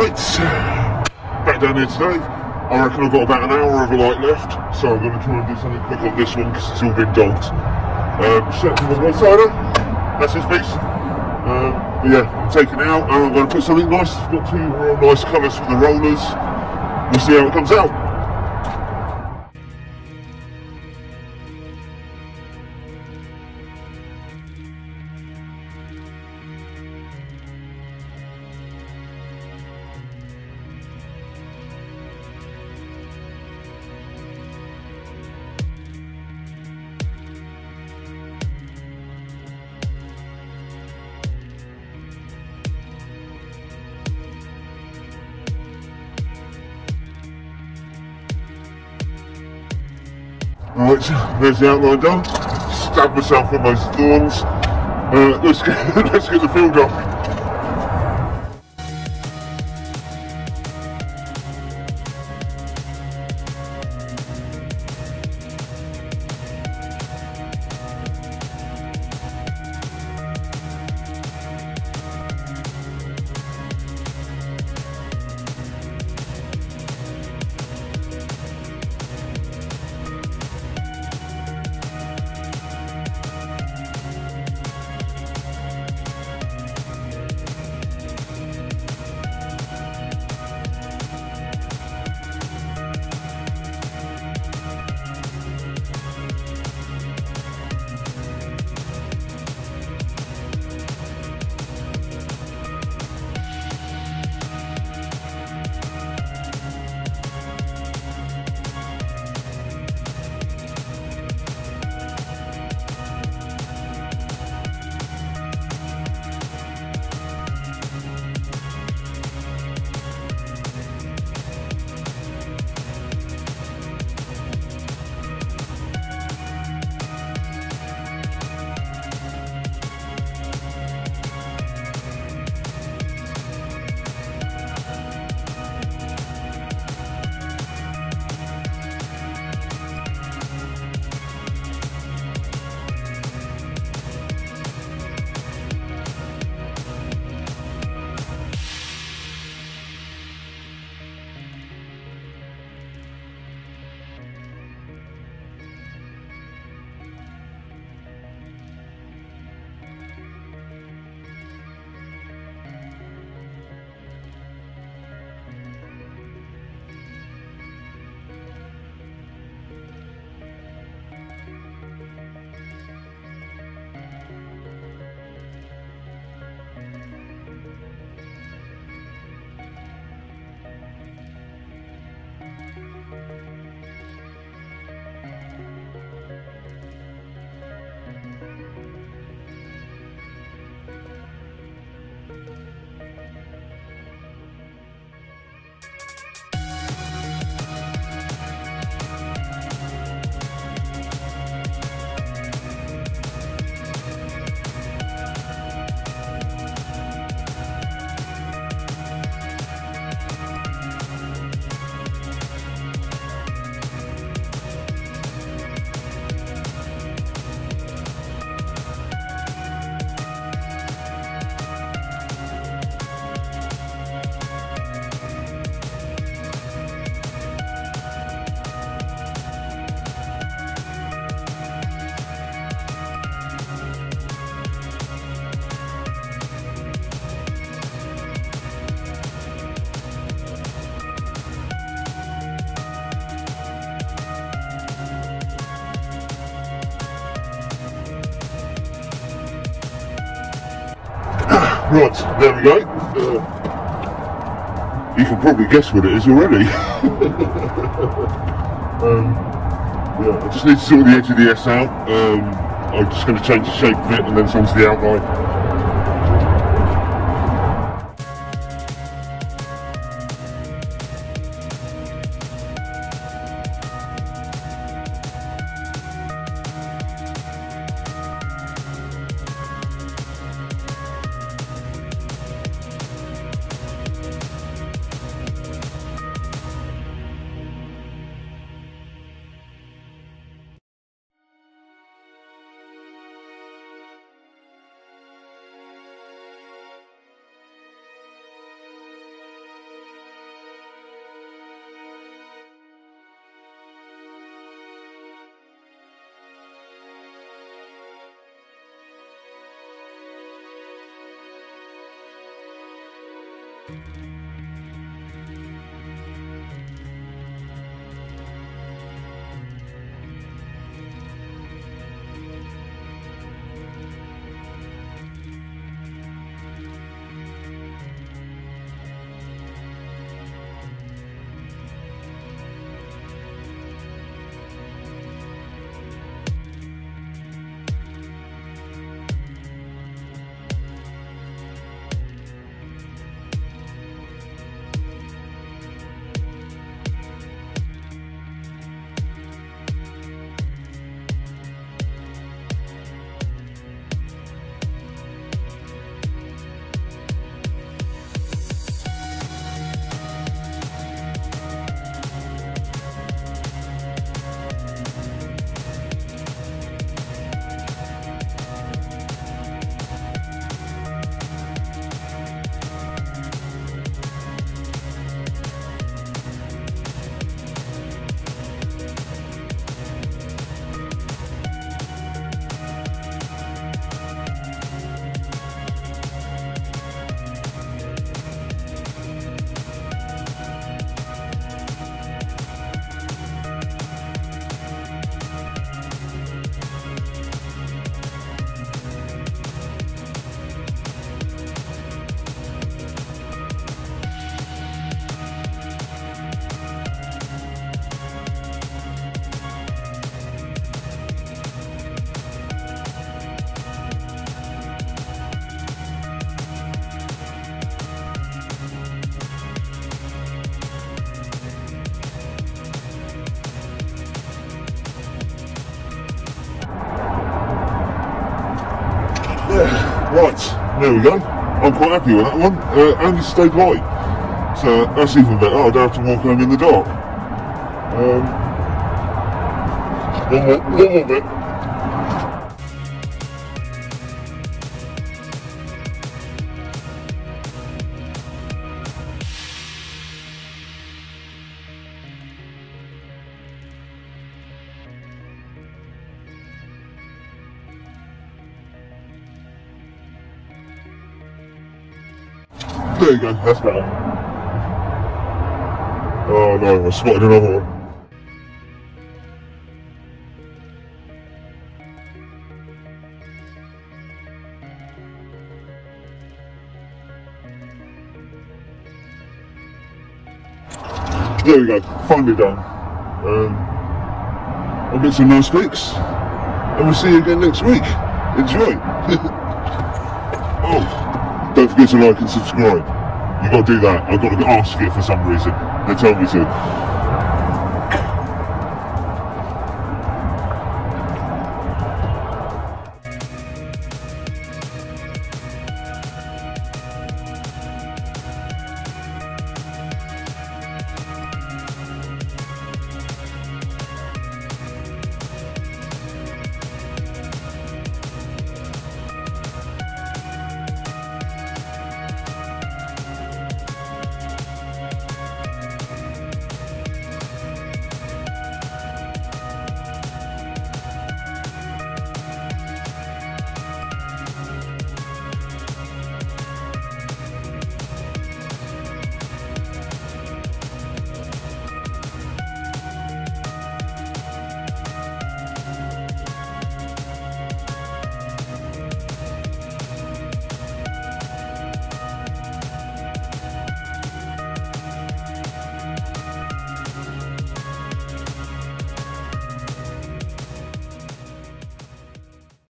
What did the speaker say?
Right, back down here today. I reckon I've got about an hour of a light left, so I'm going to try and do something quick on this one because it's all been dogged. Um, set from the one sider, that's his piece. Um, yeah, I'm taking it out and I'm going to put something nice, got two real nice colours for the rollers. We'll see how it comes out. Right, there's the outline done. Stab myself on those thorns. Uh, let's get let's get the field off. Right, there we go. Uh, you can probably guess what it is already. um, yeah, I just need to sort the edge of the S out. Um, I'm just going to change the shape of it and then onto the outline. Right, there we go. I'm quite happy with that one. Uh, and he stayed light. So that's even better. I don't have to walk home in the dark. Um, one more, one more bit. There you go, that's better. Oh no, I spotted another one. There we go, finally done. Um, I'll get some nice pics, and we'll see you again next week. Enjoy. don't forget to like and subscribe. You got to do that. I've got to ask you for some reason. They tell me to.